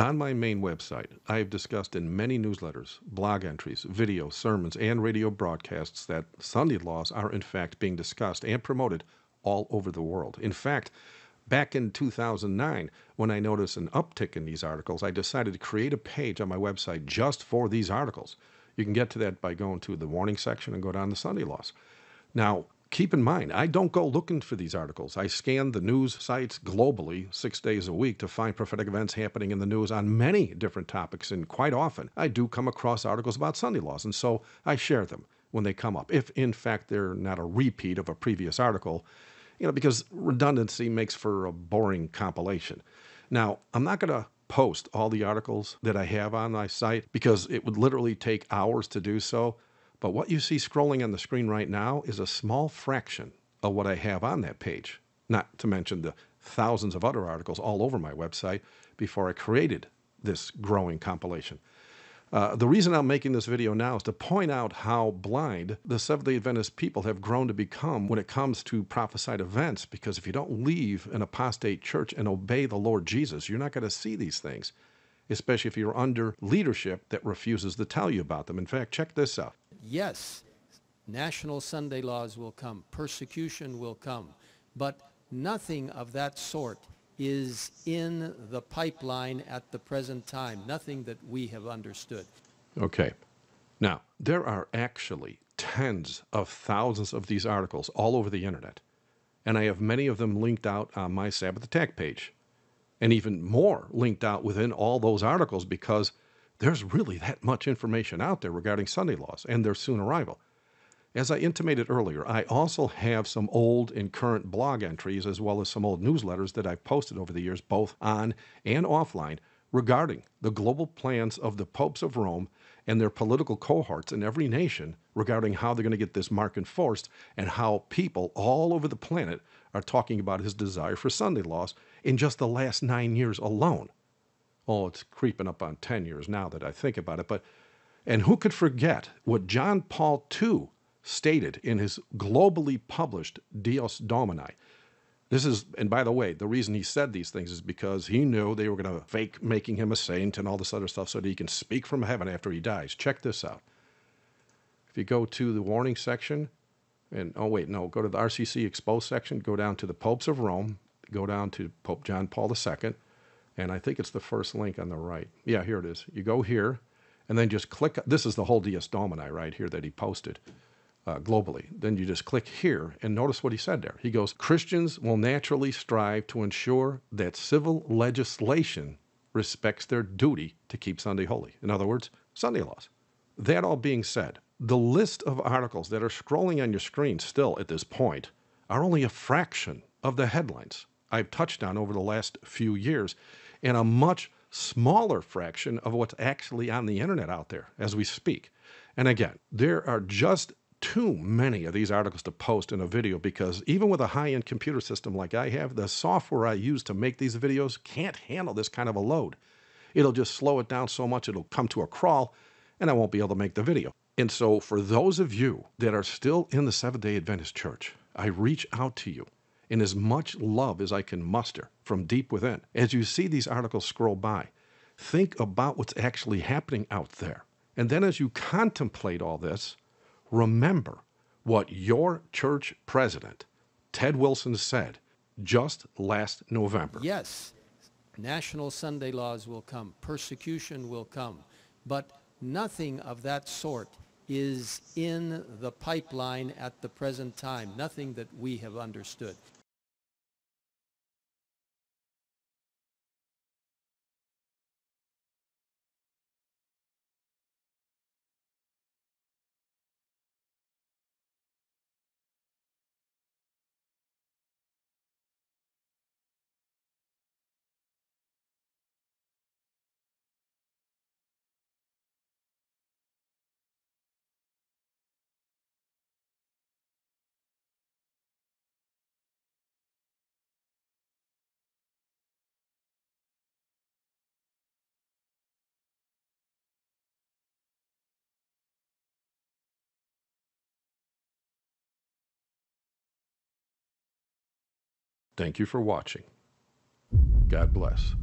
On my main website, I have discussed in many newsletters, blog entries, videos, sermons, and radio broadcasts that Sunday laws are in fact being discussed and promoted all over the world. In fact, back in 2009, when I noticed an uptick in these articles, I decided to create a page on my website just for these articles. You can get to that by going to the warning section and go down to Sunday laws. Now, keep in mind, I don't go looking for these articles. I scan the news sites globally six days a week to find prophetic events happening in the news on many different topics. And quite often, I do come across articles about Sunday laws. And so I share them when they come up, if in fact they're not a repeat of a previous article, you know, because redundancy makes for a boring compilation. Now, I'm not going to post all the articles that I have on my site because it would literally take hours to do so. But what you see scrolling on the screen right now is a small fraction of what I have on that page, not to mention the thousands of other articles all over my website before I created this growing compilation. Uh, the reason I'm making this video now is to point out how blind the Seventh day Adventist people have grown to become when it comes to prophesied events. Because if you don't leave an apostate church and obey the Lord Jesus, you're not going to see these things, especially if you're under leadership that refuses to tell you about them. In fact, check this out. Yes, national Sunday laws will come, persecution will come, but nothing of that sort is in the pipeline at the present time, nothing that we have understood. Okay. Now, there are actually tens of thousands of these articles all over the internet, and I have many of them linked out on my Sabbath Attack page, and even more linked out within all those articles because there's really that much information out there regarding Sunday laws and their soon arrival. As I intimated earlier, I also have some old and current blog entries as well as some old newsletters that I've posted over the years, both on and offline, regarding the global plans of the popes of Rome and their political cohorts in every nation regarding how they're going to get this mark enforced and how people all over the planet are talking about his desire for Sunday laws in just the last nine years alone. Oh, it's creeping up on 10 years now that I think about it. But, and who could forget what John Paul II stated in his globally published Dies Domini. This is, and by the way, the reason he said these things is because he knew they were going to fake making him a saint and all this other stuff so that he can speak from heaven after he dies. Check this out. If you go to the warning section, and oh, wait, no, go to the RCC Exposed section, go down to the Popes of Rome, go down to Pope John Paul II, and I think it's the first link on the right. Yeah, here it is. You go here, and then just click. This is the whole Dies Domini right here that he posted uh, globally. Then you just click here and notice what he said there. He goes, Christians will naturally strive to ensure that civil legislation respects their duty to keep Sunday holy. In other words, Sunday laws. That all being said, the list of articles that are scrolling on your screen still at this point are only a fraction of the headlines I've touched on over the last few years, and a much smaller fraction of what's actually on the internet out there as we speak. And again, there are just too many of these articles to post in a video because even with a high end computer system like I have, the software I use to make these videos can't handle this kind of a load. It'll just slow it down so much it'll come to a crawl and I won't be able to make the video. And so, for those of you that are still in the Seventh day Adventist Church, I reach out to you in as much love as I can muster from deep within. As you see these articles scroll by, think about what's actually happening out there. And then, as you contemplate all this, remember what your church president, Ted Wilson, said just last November. Yes, national Sunday laws will come, persecution will come, but nothing of that sort is in the pipeline at the present time, nothing that we have understood. Thank you for watching. God bless.